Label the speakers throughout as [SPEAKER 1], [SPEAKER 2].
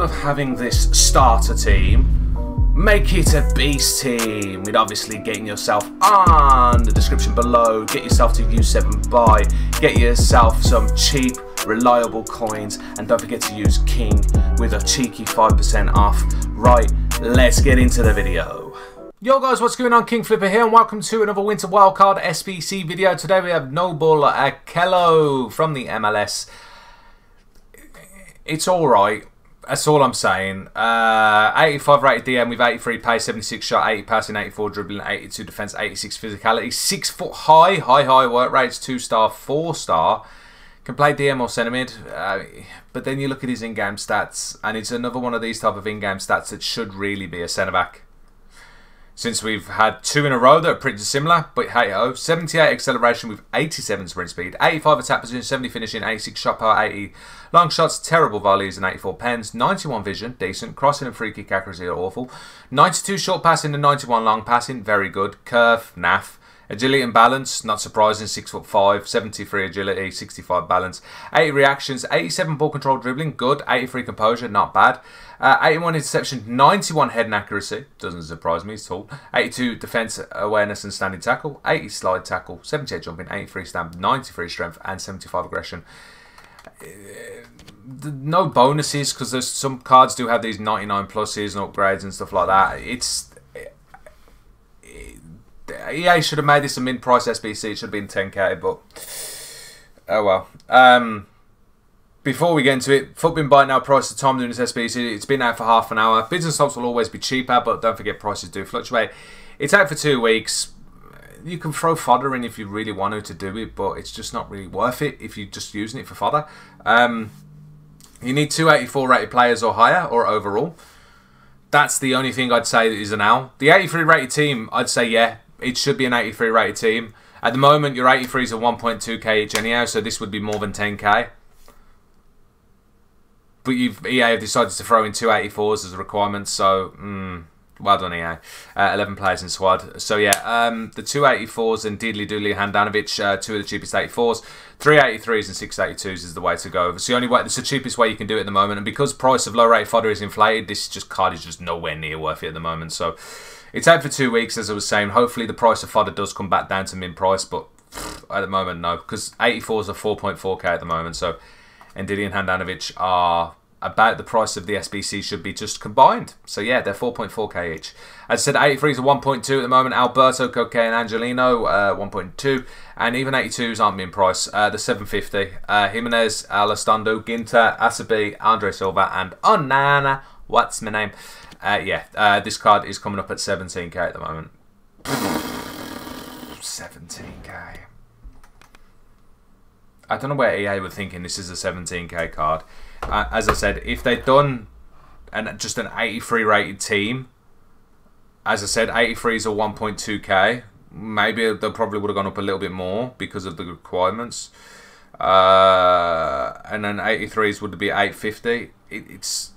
[SPEAKER 1] of having this starter team, make it a beast team with obviously getting yourself on the description below, get yourself to U7Buy, get yourself some cheap reliable coins and don't forget to use King with a cheeky 5% off. Right, let's get into the video. Yo guys, what's going on? King Flipper here and welcome to another Winter Wildcard SBC video. Today we have Noble Okello from the MLS. It's alright. That's all I'm saying. Uh, 85 rated DM with 83 pace, 76 shot, 80 passing, 84 dribbling, 82 defense, 86 physicality, 6 foot high, high, high work rates, 2 star, 4 star. Can play DM or centre mid, uh, but then you look at his in-game stats, and it's another one of these type of in-game stats that should really be a centre back. Since we've had two in a row that are pretty similar, but hey ho, 78 acceleration with 87 sprint speed, 85 attack position, 70 finishing, 86 shot power, 80 long shots, terrible volleys, and 84 pens, 91 vision, decent, crossing and free kick accuracy are awful, 92 short passing and 91 long passing, very good, curve, naff, Agility and balance, not surprising, 6 foot 5, 73 agility, 65 balance, 80 reactions, 87 ball control dribbling, good, 83 composure, not bad, uh, 81 interception, 91 heading accuracy, doesn't surprise me at all, 82 defense awareness and standing tackle, 80 slide tackle, 78 jumping, 83 stamp, 93 strength, and 75 aggression. Uh, no bonuses because there's some cards do have these 99 pluses and upgrades and stuff like that. It's EA should have made this a min price SBC. It should have been 10k, but oh well. Um, before we get into it, FUTBIN Byte now price the time doing this SBC. It's been out for half an hour. Bids and will always be cheaper, but don't forget prices do fluctuate. It's out for two weeks. You can throw fodder in if you really wanted to do it, but it's just not really worth it if you're just using it for fodder. Um, you need 284 rated players or higher, or overall. That's the only thing I'd say is an L. The 83 rated team, I'd say yeah, it should be an 83 rated team. At the moment, your 83s are 1.2k each anyhow, so this would be more than 10k. But you've EA have decided to throw in two 84s as a requirement, so mm, well done EA. Uh, 11 players in squad. So yeah, um, the 284s and Deedly Dooley Handanovic, uh, two of the cheapest 84s. 383s and 682s is the way to go. It's the only way. It's the cheapest way you can do it at the moment, and because price of low rate fodder is inflated, this just card is just nowhere near worth it at the moment. So. It's out for two weeks, as I was saying. Hopefully, the price of fodder does come back down to min price, but at the moment, no, because 84s are 4.4k at the moment. So, and Handanovic are about the price of the SBC should be just combined. So yeah, they're 4.4k each. As I said, 83s are 1.2 at the moment. Alberto, Koke, and Angelino, uh, 1.2. And even 82s aren't being priced. Uh, the 750. Uh, Jimenez, Alastondo, Ginter, Asabi, Andre Silva, and Onana. What's my name? Uh, yeah, uh, this card is coming up at 17k at the moment. 17k. I don't know where EA were thinking this is a 17k card. Uh, as I said, if they'd done an, just an 83 rated team, as I said, 83s are 1.2k. Maybe they probably would have gone up a little bit more because of the requirements. Uh, and then 83s would be 850. It, it's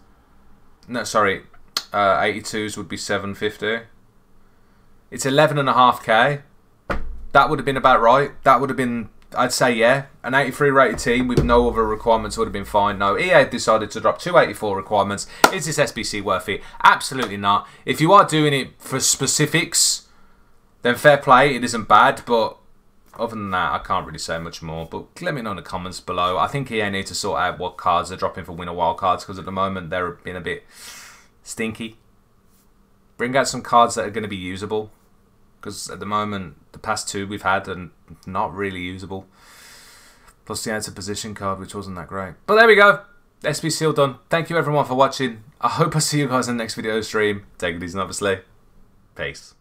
[SPEAKER 1] no, sorry, uh, 82s would be 750. It's 11.5k. That would have been about right. That would have been, I'd say, yeah. An 83 rated team with no other requirements would have been fine. No, EA decided to drop 284 requirements. Is this SBC worth it? Absolutely not. If you are doing it for specifics, then fair play. It isn't bad, but other than that, I can't really say much more. But let me know in the comments below. I think EA need to sort out what cards they're dropping for winter wild cards because at the moment they're being a bit stinky. Bring out some cards that are going to be usable. Because at the moment, the past two we've had are not really usable. Plus the answer position card, which wasn't that great. But there we go. SBC all done. Thank you everyone for watching. I hope I see you guys in the next video stream. Take it easy, obviously. Peace.